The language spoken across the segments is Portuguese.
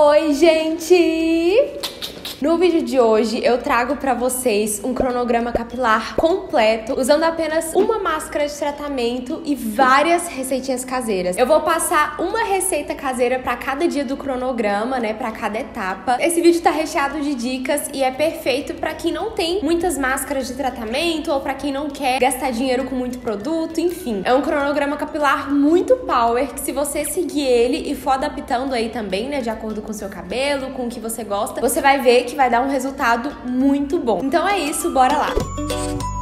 Oi, gente! No vídeo de hoje eu trago para vocês um cronograma capilar completo usando apenas uma máscara de tratamento e várias receitinhas caseiras. Eu vou passar uma receita caseira para cada dia do cronograma, né, para cada etapa. Esse vídeo tá recheado de dicas e é perfeito para quem não tem muitas máscaras de tratamento ou para quem não quer gastar dinheiro com muito produto, enfim. É um cronograma capilar muito power que se você seguir ele e for adaptando aí também, né, de acordo com o seu cabelo, com o que você gosta, você vai ver que vai dar um resultado muito bom. Então é isso, bora lá!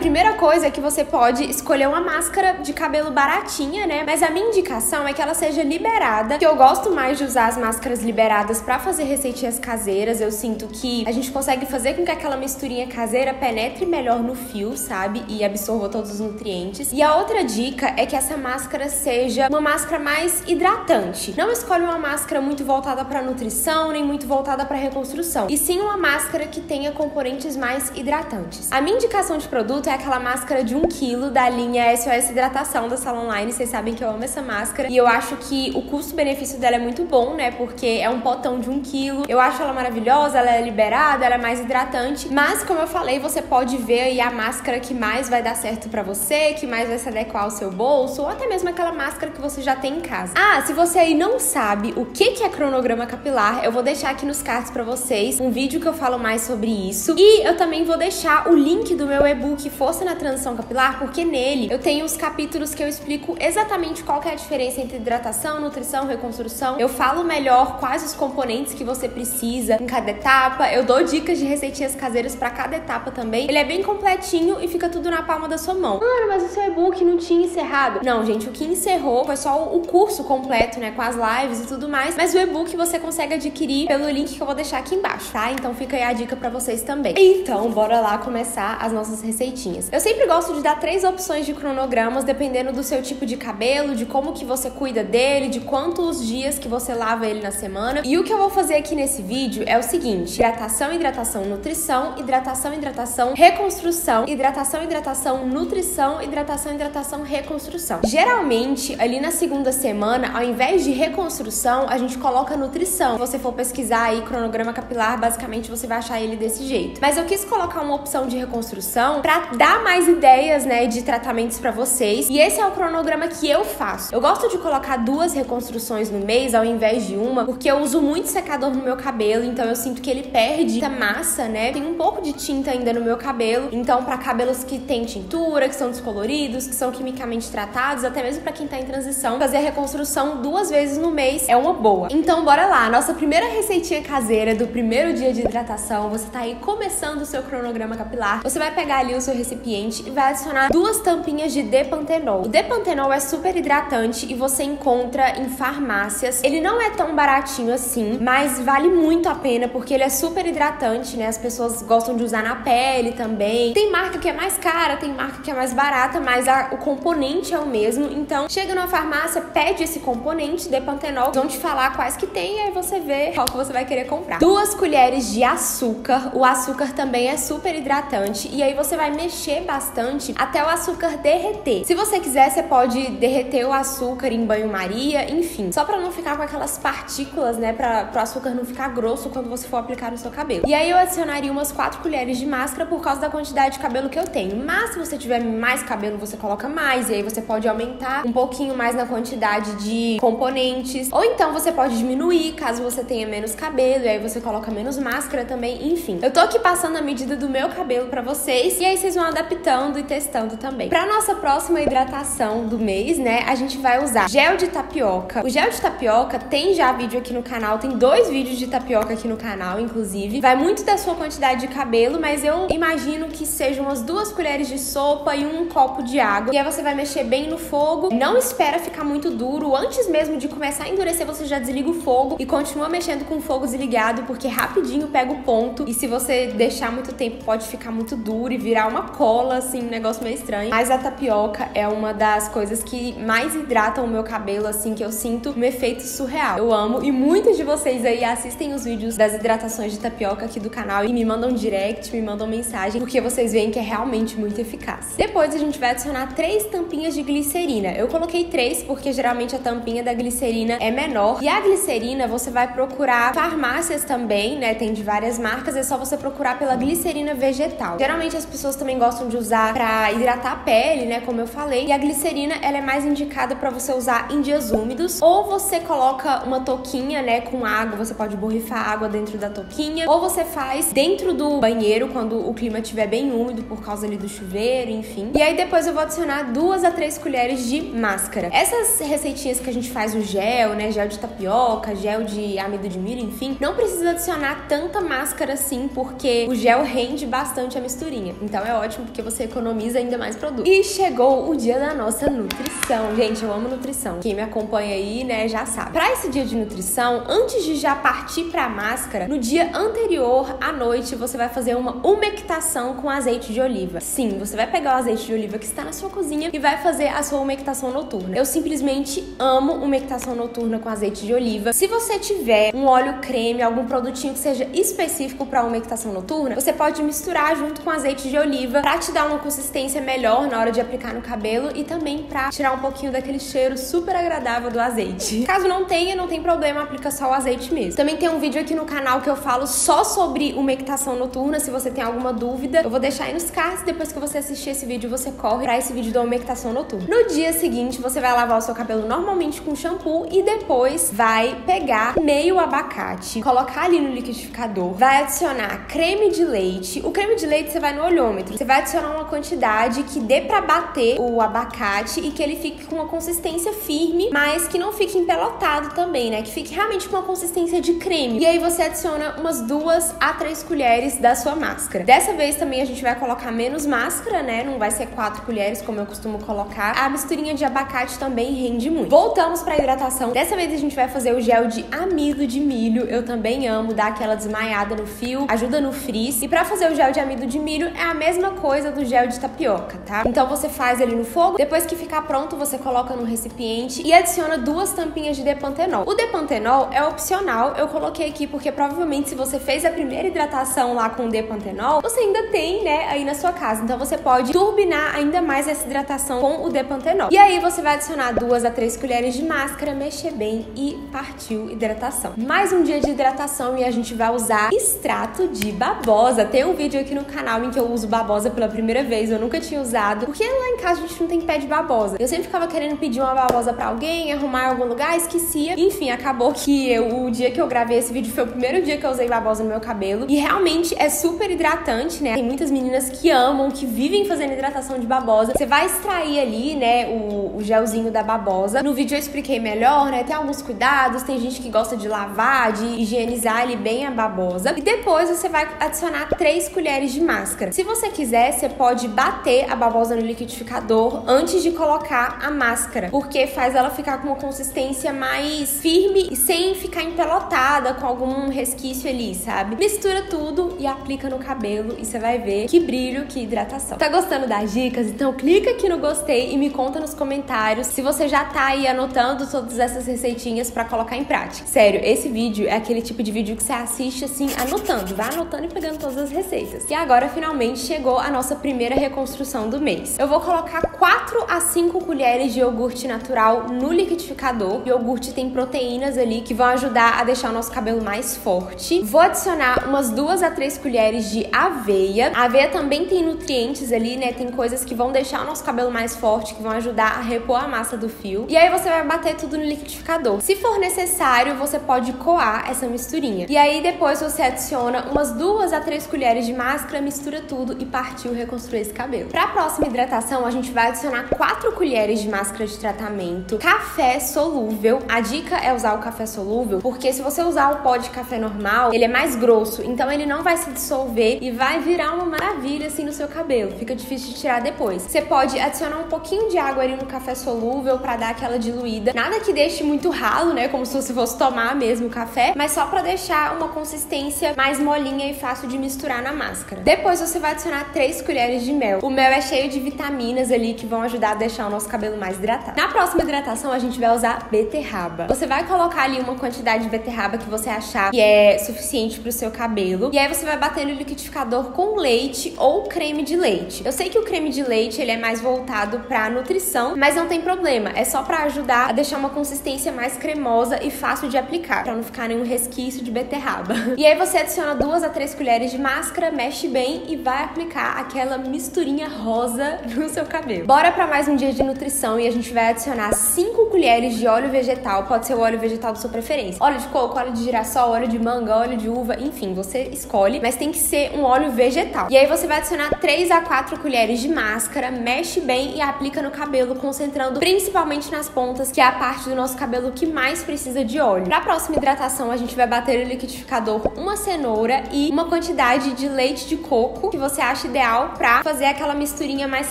Primeira coisa é que você pode escolher uma máscara de cabelo baratinha, né? Mas a minha indicação é que ela seja liberada, que eu gosto mais de usar as máscaras liberadas para fazer receitinhas caseiras. Eu sinto que a gente consegue fazer com que aquela misturinha caseira penetre melhor no fio, sabe? E absorva todos os nutrientes. E a outra dica é que essa máscara seja uma máscara mais hidratante. Não escolhe uma máscara muito voltada para nutrição, nem muito voltada para reconstrução. E sim uma máscara que tenha componentes mais hidratantes. A minha indicação de produto é aquela máscara de 1 kg da linha SOS Hidratação da Salon Line. Vocês sabem que eu amo essa máscara. E eu acho que o custo-benefício dela é muito bom, né? Porque é um potão de 1 kg. Eu acho ela maravilhosa, ela é liberada, ela é mais hidratante. Mas, como eu falei, você pode ver aí a máscara que mais vai dar certo para você, que mais vai se adequar ao seu bolso, ou até mesmo aquela máscara que você já tem em casa. Ah, se você aí não sabe o que é cronograma capilar, eu vou deixar aqui nos cards para vocês um vídeo que eu falo mais sobre isso. E eu também vou deixar o link do meu e-book força na transição capilar, porque nele eu tenho os capítulos que eu explico exatamente qual é a diferença entre hidratação, nutrição, reconstrução. Eu falo melhor quais os componentes que você precisa em cada etapa. Eu dou dicas de receitinhas caseiras para cada etapa também. Ele é bem completinho e fica tudo na palma da sua mão. Mano, mas o seu e-book não tinha encerrado. Não, gente, o que encerrou foi só o curso completo, né, com as lives e tudo mais. Mas o e-book você consegue adquirir pelo link que eu vou deixar aqui embaixo, tá? Então fica aí a dica para vocês também. Então, bora lá começar as nossas receitinhas. Eu sempre gosto de dar três opções de cronogramas dependendo do seu tipo de cabelo, de como que você cuida dele, de quantos dias que você lava ele na semana. E o que eu vou fazer aqui nesse vídeo é o seguinte: hidratação, hidratação, nutrição, hidratação, hidratação, reconstrução, hidratação, hidratação, nutrição, hidratação, hidratação, reconstrução. Geralmente, ali na segunda semana, ao invés de reconstrução, a gente coloca nutrição. Se você for pesquisar aí cronograma capilar, basicamente você vai achar ele desse jeito. Mas eu quis colocar uma opção de reconstrução para dar mais ideias, né, de tratamentos para vocês. E esse é o cronograma que eu faço. Eu gosto de colocar duas reconstruções no mês ao invés de uma, porque eu uso muito secador no meu cabelo, então eu sinto que ele perde massa, né? Tem um pouco de tinta ainda no meu cabelo. Então, para cabelos que têm tintura, que são descoloridos, que são quimicamente tratados, até mesmo para quem tá em transição, fazer a reconstrução duas vezes no mês é uma boa. Então, bora lá. Nossa primeira receitinha caseira do primeiro dia de hidratação. Você tá aí começando o seu cronograma capilar. Você vai pegar ali o seu recipiente e vai adicionar duas tampinhas de Depantenol. O Depantenol é super hidratante e você encontra em farmácias. Ele não é tão baratinho assim, mas vale muito a pena porque ele é super hidratante, né? As pessoas gostam de usar na pele também. Tem marca que é mais cara, tem marca que é mais barata, mas a, o componente é o mesmo. Então, chega numa farmácia, pede esse componente Depantenol, vão te falar quais que tem e aí você vê qual que você vai querer comprar. Duas colheres de açúcar. O açúcar também é super hidratante e aí você vai mexer bastante até o açúcar derreter. Se você quiser, você pode derreter o açúcar em banho-maria, enfim, só para não ficar com aquelas partículas, né, para o açúcar não ficar grosso quando você for aplicar no seu cabelo. E aí eu adicionaria umas 4 colheres de máscara por causa da quantidade de cabelo que eu tenho. Mas se você tiver mais cabelo, você coloca mais e aí você pode aumentar um pouquinho mais na quantidade de componentes, ou então você pode diminuir caso você tenha menos cabelo e aí você coloca menos máscara também, enfim. Eu tô aqui passando a medida do meu cabelo para vocês e aí vocês vão adaptando e testando também. Para nossa próxima hidratação do mês, né, a gente vai usar gel de tapioca. O gel de tapioca tem já vídeo aqui no canal, tem dois vídeos de tapioca aqui no canal, inclusive. Vai muito da sua quantidade de cabelo, mas eu imagino que sejam umas duas colheres de sopa e um copo de água. E aí você vai mexer bem no fogo. Não espera ficar muito duro. Antes mesmo de começar a endurecer, você já desliga o fogo e continua mexendo com o fogo desligado, porque rapidinho pega o ponto. E se você deixar muito tempo, pode ficar muito duro e virar uma cola, assim, um negócio meio estranho. Mas a tapioca é uma das coisas que mais hidratam o meu cabelo, assim, que eu sinto um efeito surreal. Eu amo e muitos de vocês aí assistem os vídeos das hidratações de tapioca aqui do canal e me mandam direct, me mandam mensagem, porque vocês veem que é realmente muito eficaz. Depois a gente vai adicionar três tampinhas de glicerina. Eu coloquei três porque geralmente a tampinha da glicerina é menor. E a glicerina você vai procurar farmácias também, né? Tem de várias marcas, é só você procurar pela glicerina vegetal. Geralmente as pessoas também gostam de usar para hidratar a pele, né? Como eu falei. E a glicerina ela é mais indicada para você usar em dias úmidos. Ou você coloca uma touquinha, né? Com água, você pode borrifar água dentro da touquinha. Ou você faz dentro do banheiro quando o clima estiver bem úmido por causa ali do chuveiro, enfim. E aí depois eu vou adicionar duas a três colheres de máscara. Essas receitinhas que a gente faz o gel, né? Gel de tapioca, gel de amido de milho, enfim, não precisa adicionar tanta máscara assim, porque o gel rende bastante a misturinha. Então é ótimo porque você economiza ainda mais produto. E chegou o dia da nossa nutrição. Gente, eu amo nutrição. Quem me acompanha aí, né, já sabe. Para esse dia de nutrição, antes de já partir para máscara, no dia anterior à noite você vai fazer uma umectação com azeite de oliva. Sim, você vai pegar o azeite de oliva que está na sua cozinha e vai fazer a sua umectação noturna. Eu simplesmente amo umectação noturna com azeite de oliva. Se você tiver um óleo creme, algum produtinho que seja específico para umectação noturna, você pode misturar junto com azeite de oliva para te dar uma consistência melhor na hora de aplicar no cabelo e também para tirar um pouquinho daquele cheiro super agradável do azeite. Caso não tenha, não tem problema, aplica só o azeite mesmo. Também tem um vídeo aqui no canal que eu falo só sobre umectação noturna, se você tem alguma dúvida, eu vou deixar aí nos cards, depois que você assistir esse vídeo, você corre para esse vídeo da umectação noturna. No dia seguinte, você vai lavar o seu cabelo normalmente com shampoo e depois vai pegar meio abacate, colocar ali no liquidificador, vai adicionar creme de leite. O creme de leite você vai no olhômetro. Você vai adicionar uma quantidade que dê para bater o abacate e que ele fique com uma consistência firme, mas que não fique empelotado também, né? Que fique realmente com uma consistência de creme. E aí você adiciona umas duas a três colheres da sua máscara. Dessa vez também a gente vai colocar menos máscara, né? Não vai ser quatro colheres como eu costumo colocar. A misturinha de abacate também rende muito. Voltamos para hidratação. Dessa vez a gente vai fazer o gel de amido de milho. Eu também amo dar aquela desmaiada no fio, ajuda no frizz. E para fazer o gel de amido de milho é a mesma coisa do gel de tapioca, tá? Então você faz ele no fogo, depois que ficar pronto, você coloca no recipiente e adiciona duas tampinhas de depantenol. O depantenol é opcional, eu coloquei aqui porque provavelmente se você fez a primeira hidratação lá com o depantenol, você ainda tem, né, aí na sua casa. Então você pode turbinar ainda mais essa hidratação com o depantenol. E aí você vai adicionar duas a três colheres de máscara, mexer bem e partiu hidratação. Mais um dia de hidratação e a gente vai usar extrato de babosa. Tem um vídeo aqui no canal em que eu uso babosa pela primeira vez, eu nunca tinha usado, porque lá em casa a gente não tem pé de babosa. Eu sempre ficava querendo pedir uma babosa para alguém, arrumar em algum lugar, esquecia. Enfim, acabou que eu, o dia que eu gravei esse vídeo foi o primeiro dia que eu usei babosa no meu cabelo e realmente é super hidratante, né? Tem muitas meninas que amam, que vivem fazendo hidratação de babosa. Você vai extrair ali, né, o, o gelzinho da babosa. No vídeo eu expliquei melhor, né? Tem alguns cuidados, tem gente que gosta de lavar, de higienizar ali bem a babosa. E depois você vai adicionar 3 colheres de máscara. Se você quiser, você pode bater a babosa no liquidificador antes de colocar a máscara, porque faz ela ficar com uma consistência mais firme e sem ficar empelotada com algum resquício ali, sabe? Mistura tudo e aplica no cabelo e você vai ver que brilho, que hidratação. Tá gostando das dicas? Então clica aqui no gostei e me conta nos comentários se você já tá aí anotando todas essas receitinhas para colocar em prática. Sério, esse vídeo é aquele tipo de vídeo que você assiste assim, anotando, vai anotando e pegando todas as receitas. E agora finalmente chegou a nossa primeira reconstrução do mês. Eu vou colocar 4 a 5 colheres de iogurte natural no liquidificador. O iogurte tem proteínas ali que vão ajudar a deixar o nosso cabelo mais forte. Vou adicionar umas 2 a 3 colheres de aveia. A aveia também tem nutrientes ali, né? Tem coisas que vão deixar o nosso cabelo mais forte, que vão ajudar a repor a massa do fio. E aí você vai bater tudo no liquidificador. Se for necessário, você pode coar essa misturinha. E aí depois você adiciona umas 2 a 3 colheres de máscara, mistura tudo e partiu reconstruir esse cabelo. Para a próxima hidratação, a gente vai adicionar 4 colheres de máscara de tratamento, café solúvel. A dica é usar o café solúvel, porque se você usar o pó de café normal, ele é mais grosso, então ele não vai se dissolver e vai virar uma maravilha assim no seu cabelo. Fica difícil de tirar depois. Você pode adicionar um pouquinho de água ali no café solúvel para dar aquela diluída. Nada que deixe muito ralo, né, como se você fosse tomar mesmo o café, mas só para deixar uma consistência mais molinha e fácil de misturar na máscara. Depois você vai adicionar 3 colheres de mel. O mel é cheio de vitaminas ali que vão ajudar a deixar o nosso cabelo mais hidratado. Na próxima hidratação, a gente vai usar beterraba. Você vai colocar ali uma quantidade de beterraba que você achar que é suficiente pro seu cabelo. E aí você vai bater no liquidificador com leite ou creme de leite. Eu sei que o creme de leite ele é mais voltado para nutrição, mas não tem problema. É só para ajudar a deixar uma consistência mais cremosa e fácil de aplicar, para não ficar nenhum resquício de beterraba. E aí você adiciona duas a três colheres de máscara, mexe bem e vai aplicar aquela misturinha rosa no seu cabelo. Bora para mais um dia de nutrição e a gente vai adicionar cinco colheres de óleo vegetal, pode ser o óleo vegetal da sua preferência. Óleo de coco, óleo de girassol, óleo de manga, óleo de uva, enfim, você escolhe, mas tem que ser um óleo vegetal. E aí você vai adicionar 3 a 4 colheres de máscara, mexe bem e aplica no cabelo, concentrando principalmente nas pontas, que é a parte do nosso cabelo que mais precisa de óleo. Para a próxima hidratação, a gente vai bater no liquidificador uma cenoura e uma quantidade de leite de coco que você acha ideal para fazer aquela misturinha mais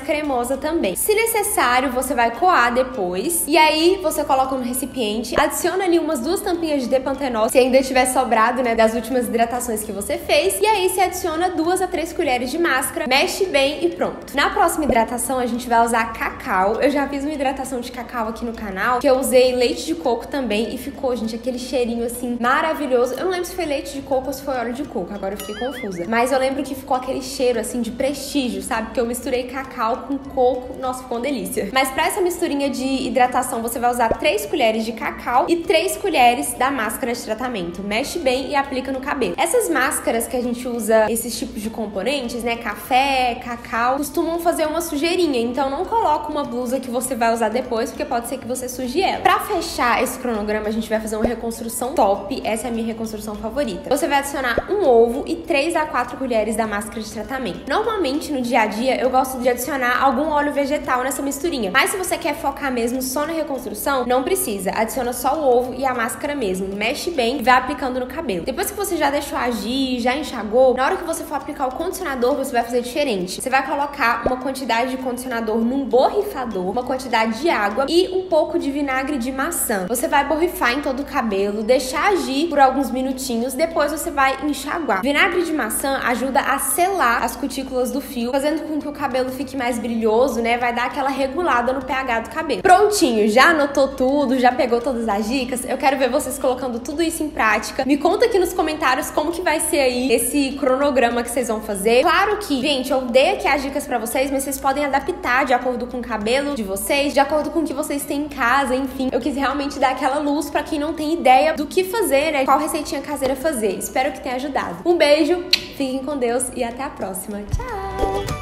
cremosa também. Se necessário, você vai coar depois e aí você coloca no recipiente, adiciona ali umas duas tampinhas de depantenol, se ainda tiver sobrado, né, das últimas hidratações que você fez, e aí se adiciona duas a três colheres de máscara, mexe bem e pronto. Na próxima hidratação, a gente vai usar cacau. Eu já fiz uma hidratação de cacau aqui no canal, que eu usei leite de coco também e ficou, gente, aquele cheirinho assim maravilhoso. Eu não lembro se foi leite de coco ou se foi óleo de coco, agora eu fiquei confusa. Mas eu lembro que ficou aquele cheiro assim de prestígio, sabe? Porque eu misturei cacau com coco, nossa, ficou uma delícia. Mas para essa misturinha de hidratação, você vai usar 3 colheres de cacau e 3 colheres da máscara de tratamento. Mexe bem e aplica no cabelo. Essas máscaras que a gente usa esses tipos de componentes, né? Café, cacau, costumam fazer uma sujeirinha. Então não coloca uma blusa que você vai usar depois, porque pode ser que você suje ela. Pra fechar esse cronograma, a gente vai fazer uma reconstrução top. Essa é a minha reconstrução favorita. Você vai adicionar um ovo e 3 a 4 colheres da máscara de tratamento. Normalmente, no dia a dia, eu gosto de adicionar algum óleo vegetal nessa misturinha. Mas se você quer focar mesmo só na reconstrução, não precisa. Adiciona só o ovo e a máscara mesmo. Mexe bem e vai aplicando no cabelo. Depois que você já deixou agir, já enxagou, na hora que você for aplicar o condicionador, você vai fazer diferente. Você vai colocar uma quantidade de condicionador num borrifador, uma quantidade de água e um pouco de vinagre de maçã. Você vai borrifar em todo o cabelo, deixar agir por alguns minutinhos, depois você vai enxaguar. Vinagre de maçã ajuda a selar as cutículas do fio, fazendo com que o cabelo fique mais brilhoso, né? Vai dar aquela regulada no pH do cabelo. Prontinho, já anotou tudo, já pegou todas as dicas? Eu quero ver vocês colocando tudo isso em prática. Me conta aqui nos comentários como que vai ser aí esse cronograma que vocês vão fazer. Claro que, gente, eu dei aqui as dicas para vocês, mas vocês podem adaptar de acordo com o cabelo de vocês, de acordo com o que vocês têm em casa, enfim. Eu quis realmente dar aquela luz para quem não tem ideia do que fazer, né? Qual receitinha caseira fazer. Espero que tenha ajudado. Um beijo, fiquem com Deus e até a próxima. Tchau!